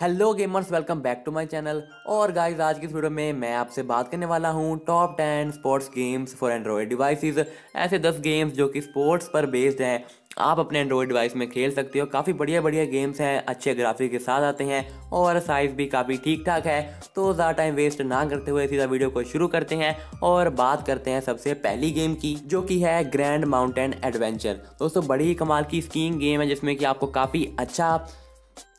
Hello gamers welcome back to my channel और guys आज की इस वीडियो में मैं आपसे बात करने वाला हूँ top ten sports games for Android devices ऐसे दस गेम्स जो कि स्पोर्ट्स पर बेस्ड हैं। आप अपने एंड्रॉयड डिवाइस में खेल सकते हो। काफ़ी बढ़िया बढ़िया गेम्स हैं। अच्छे ग्राफिक के साथ आते हैं। और साइज़ भी काफ़ी ठीक ठाक है। तो ज़्यादा टाइम वेस्ट ना करते हुए सीधा वीडियो को शुरू करते हैं। और बात करते हैं सबसे पहली गेम की, जो कि है ग्रैंड माउंटेन एडवेंचर दोस्तों, बड़ी ही कमाल की स्कीइंग गेम है, जिसमें कि आपको काफ़ी अच्छा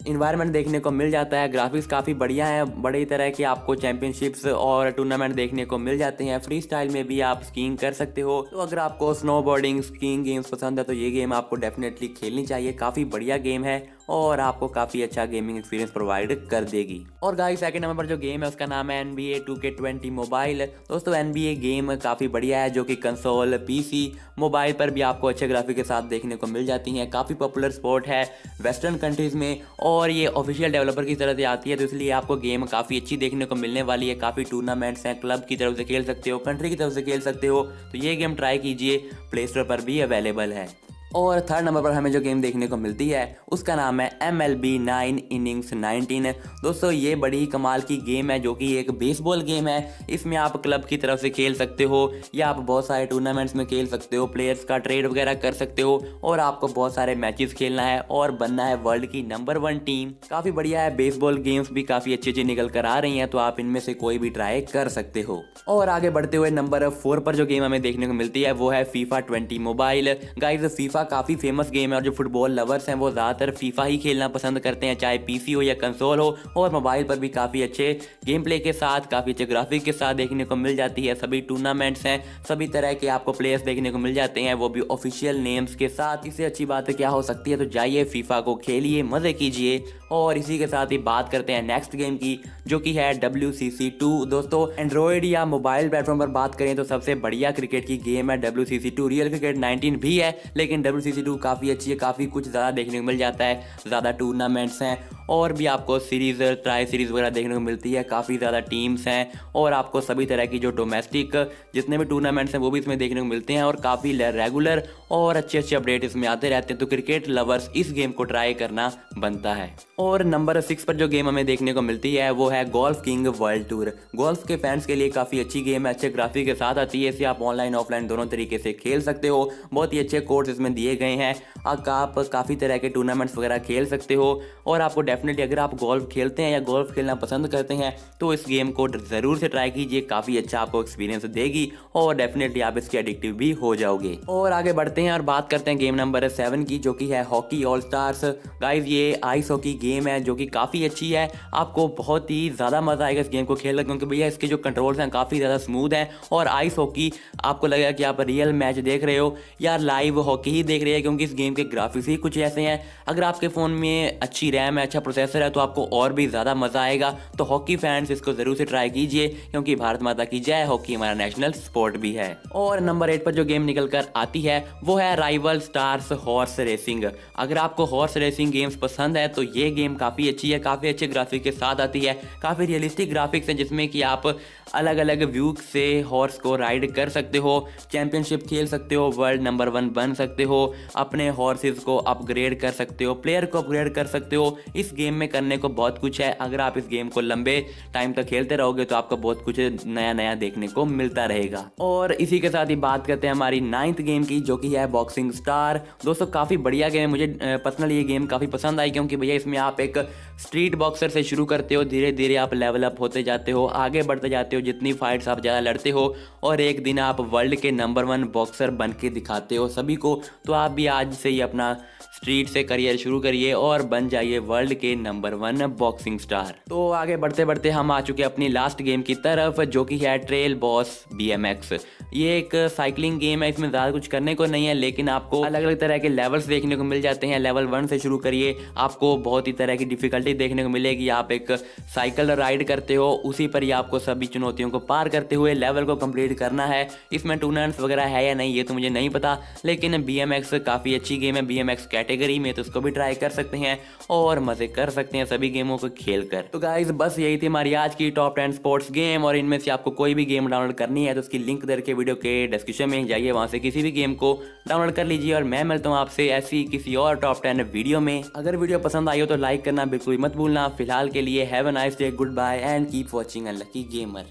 इन्वायरमेंट देखने को मिल जाता है ग्राफिक्स काफ़ी बढ़िया है, बड़ी तरह के आपको चैंपियनशिप्स और टूर्नामेंट देखने को मिल जाते हैं फ्री स्टाइल में भी आप स्कीइंग कर सकते हो। तो अगर आपको स्नो बोर्डिंग स्कीइंग गेम्स पसंद है तो ये गेम आपको डेफिनेटली खेलनी चाहिए, काफ़ी बढ़िया गेम है और आपको काफ़ी अच्छा गेमिंग एक्सपीरियंस प्रोवाइड कर देगी। और गाइस सेकंड नंबर पर जो गेम है, उसका नाम है N B A two K twenty mobile दोस्तों एन बी ए गेम काफ़ी बढ़िया है, जो कि कंसोल पीसी मोबाइल पर भी आपको अच्छे ग्राफिक के साथ देखने को मिल जाती हैं, काफ़ी पॉपुलर स्पोर्ट है वेस्टर्न कंट्रीज़ में और ये ऑफिशियल डेवलपर की तरह से आती है तो इसलिए आपको गेम काफ़ी अच्छी देखने को मिलने वाली है, काफ़ी टूर्नामेंट्स हैं क्लब की तरफ़ से खेल सकते हो कंट्री की तरफ़ से खेल सकते हो तो ये गेम ट्राई कीजिए प्ले स्टोर पर भी अवेलेबल है। और थर्ड नंबर पर हमें जो गेम देखने को मिलती है, उसका नाम है M L B nine innings nineteen दोस्तों, ये बड़ी कमाल की गेम है, जो कि एक बेसबॉल गेम है। इसमें आप क्लब की तरफ़ से खेल सकते हो, या आप बहुत सारे टूर्नामेंट्स में खेल सकते हो प्लेयर्स का ट्रेड वगैरह कर सकते हो, और आपको बहुत सारे मैचेस खेलना है, और बनना है वर्ल्ड की नंबर वन टीम काफ़ी बढ़िया है बेसबॉल गेम्स भी काफ़ी अच्छी अच्छी निकल कर आ रही हैं तो आप इनमें से कोई भी ट्राई कर सकते हो। और आगे बढ़ते हुए नंबर फोर पर जो गेम हमें देखने को मिलती है, वो है FIFA twenty mobile guys FIFA FIFA काफ़ी फ़ेमस गेम है और जो फुटबॉल लवर्स हैं, वो ज़्यादातर फीफा ही खेलना पसंद करते हैं, चाहे पीसी हो या कंसोल हो, और मोबाइल पर भी काफ़ी अच्छे गेम प्ले के साथ, काफ़ी अच्छे ग्राफिक के साथ देखने को मिल जाती है। सभी टूर्नामेंट्स हैं, सभी तरह के आपको प्लेयर्स देखने को मिल जाते हैं, वो भी ऑफिशियल नेम्स के साथ। इससे अच्छी बात क्या हो सकती है तो जाइए फीफा को खेलिए, मज़े कीजिए, और इसी के साथ ही बात करते हैं नेक्स्ट गेम की, जो कि है डब्ल्यू सी सी टू दोस्तों एंड्रॉयड या मोबाइल प्लेटफॉर्म पर बात करें तो सबसे बढ़िया क्रिकेट की गेम है W C C two Real Cricket nineteen भी है, लेकिन डब्ल्यू काफ़ी अच्छी है, काफ़ी कुछ ज़्यादा देखने को मिल जाता है, ज़्यादा टूर्नामेंट्स हैं और भी आपको सीरीज़, ट्राई सीरीज़ वगैरह देखने को मिलती है। काफ़ी ज़्यादा टीम्स हैं और आपको सभी तरह की जो डोमेस्टिक जितने भी टूर्नामेंट्स हैं, वो भी इसमें देखने को मिलते हैं और काफ़ी रेगुलर और अच्छे अच्छे अपडेट इसमें आते रहते हैं। तो क्रिकेट लवर्स इस गेम को ट्राई करना बनता है। और नंबर सिक्स पर जो गेम हमें देखने को मिलती है, वो है Golf King World Tour golf के फैंस के लिए काफ़ी अच्छी गेम है, अच्छे ग्राफिक के साथ आती है। इसे आप ऑनलाइन ऑफलाइन दोनों तरीके से खेल सकते हो। बहुत ही अच्छे कोर्स इसमें दिए गए हैं। आप काफ़ी तरह के टूर्नामेंट्स वगैरह खेल सकते हो और आपको डेफिनेटली अगर आप गोल्फ खेलते हैं या गोल्फ खेलना पसंद करते हैं तो इस गेम को ज़रूर से ट्राई कीजिए, काफ़ी अच्छा आपको एक्सपीरियंस देगी और डेफिनेटली आप इसके एडिक्टिव भी हो जाओगे। और आगे बढ़ते हैं और बात करते हैं गेम नंबर सेवन की, जो कि है हॉकी ऑल स्टार्स गाइज़ ये आइस हॉकी गेम है, जो कि काफ़ी अच्छी है। आपको बहुत ही ज़्यादा मज़ा आएगा इस गेम को खेलना क्योंकि भैया इसके जो कंट्रोल्स हैं काफ़ी ज़्यादा स्मूथ हैं। और आइस हॉकी आपको लगेगा कि आप रियल मैच देख रहे हो, या लाइव हॉकी ही देख रहे हैं, क्योंकि इस गेम के ग्राफिक्स ही कुछ ऐसे हैं। अगर आपके फ़ोन में अच्छी रैम है अच्छा प्रोसेसर है तो आपको और भी ज़्यादा मज़ा आएगा। तो हॉकी फैंस इसको ज़रूर से ट्राई कीजिए, क्योंकि भारत माता की जय हॉकी हमारा नेशनल स्पोर्ट भी है। और नंबर एट पर जो गेम निकल कर आती है, वो है राइवल स्टार्स हॉर्स रेसिंग अगर आपको हॉर्स रेसिंग गेम्स पसंद है तो ये गेम काफ़ी अच्छी है, काफ़ी अच्छे ग्राफिक के साथ आती है, काफ़ी रियलिस्टिक ग्राफिक्स हैं, जिसमें कि आप अलग अलग व्यू से हॉर्स को राइड कर सकते हो चैंपियनशिप खेल सकते हो वर्ल्ड नंबर वन बन सकते हो, अपने हॉर्सेस को अपग्रेड कर सकते हो प्लेयर को अपग्रेड कर सकते हो, इस गेम में करने को बहुत कुछ है। अगर आप इस गेम को लंबे टाइम तक खेलते रहोगे तो आपको बहुत कुछ नया नया देखने को मिलता रहेगा। और इसी के साथ ही बात करते हैं हमारी नाइन्थ गेम की, जो कि है बॉक्सिंग स्टार दोस्तों, काफ़ी बढ़िया गेम है। मुझे पर्सनली ये गेम काफ़ी पसंद आई, क्योंकि भैया, इसमें आप एक स्ट्रीट बॉक्सर से शुरू करते हो धीरे धीरे आप लेवल अप होते जाते हो, आगे बढ़ते जाते हो, जितनी फाइट्स आप ज़्यादा लड़ते हो, और एक दिन आप वर्ल्ड के नंबर वन बॉक्सर बन के दिखाते हो सभी को तो आप भी आज से ही अपना स्ट्रीट से करियर शुरू करिए और बन जाइए वर्ल्ड के नंबर वन बॉक्सिंग स्टार तो आगे बढ़ते बढ़ते हम आ चुके अपनी लास्ट गेम की तरफ़, जो कि है ट्रेल बॉस BMX ये एक साइकिलिंग गेम है, इसमें ज़्यादा कुछ करने को नहीं है, लेकिन आपको अलग अलग तरह के लेवल्स देखने को मिल जाते हैं। लेवल वन से शुरू करिए, आपको बहुत ही तरह की डिफिकल्टी देखने को मिलेगी। आप एक साइकिल राइड करते हो, उसी पर ही आपको सभी चुनौतियों को पार करते हुए लेवल को कंप्लीट करना है। इसमें टूर्नामेंट्स वगैरह है या नहीं, ये तो मुझे नहीं पता, लेकिन बी काफ़ी अच्छी गेम है बी कैटेगरी में तो उसको भी ट्राई कर सकते हैं और मज़े कर सकते हैं सभी गेमों को खेल कर तो गाइज़ बस यही थी हमारी आज की टॉप टेन स्पोर्ट्स गेम और इनमें से आपको कोई भी गेम डाउनलोड करनी है तो उसकी लिंक दे के वीडियो के डिस्क्रिप्शन में जाइए, वहाँ से किसी भी गेम को डाउनलोड कर लीजिए और मैं मिलता हूँ आपसे ऐसी किसी और टॉप टेन वीडियो में। अगर वीडियो पसंद आई हो तो लाइक करना बिल्कुल मत भूलना। फ़िलहाल के लिए have a nice day goodbye and keep watching a lucky gamer